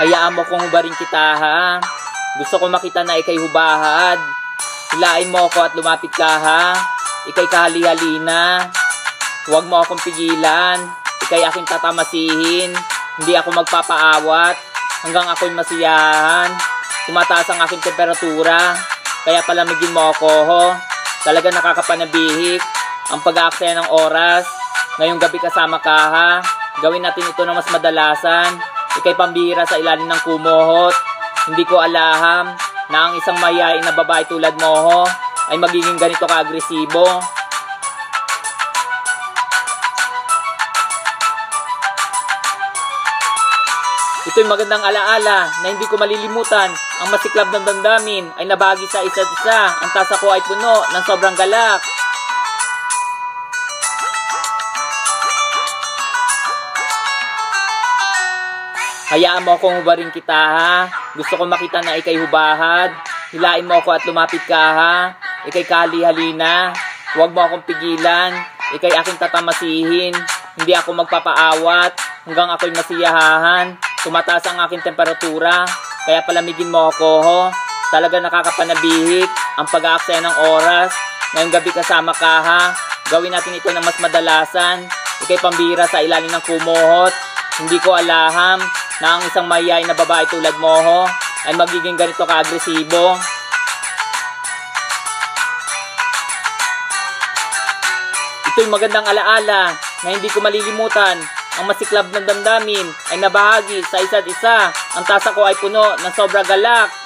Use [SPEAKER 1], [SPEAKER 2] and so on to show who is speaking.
[SPEAKER 1] Hayaan mo kong hubarin kita ha. Gusto ko makita na ikay hubahad. Hilain mo ako at lumapit ka ha. Ikay kahali-halina. Huwag mo akong pigilan. Ikay aking tatamasihin. Hindi ako magpapaawat. Hanggang ako'y masiyahan. Tumataas ang aking temperatura. Kaya palamigin mo ako ho. Talaga nakakapanabihik. Ang pag-aaksaya ng oras. Ngayong gabi kasama ka ha. Gawin natin ito ng mas madalasan. Ikay pambihira sa ilalim ng kumohot. Hindi ko alaham na ang isang mayayain na babae tulad mo ho ay magiging ganito ka-agresibo. Ito'y magandang alaala na hindi ko malilimutan. Ang masiklab ng damdamin ay nabagi sa isa't isa. Ang tasa ko ay puno ng sobrang galak. Hayaan mo akong hubarin kita ha. Gusto ko makita na ikay hubahad. Hilain mo ako at lumapit ka ha. Ikay kali-halina. Huwag mo akong pigilan. Ikay aking tatamasihin. Hindi ako magpapaawat. Hanggang ako'y masiyahahan. Tumataas ang aking temperatura. Kaya palamigin mo ako ho. Talaga nakakapanabihik. Ang pag-aaksaya ng oras. Ngayong gabi kasama ka ha. Gawin natin ito ng mas madalasan. Ikay pambira sa ilalim ng kumuhot. Hindi ko alaham na ang isang mayay na babae tulad mo ho ay magiging ganito ka-agresibo. Ito'y magandang alaala na hindi ko malilimutan. Ang masiklab ng damdamin ay nabahagi sa isa't isa. Ang tasa ko ay puno ng sobra galak.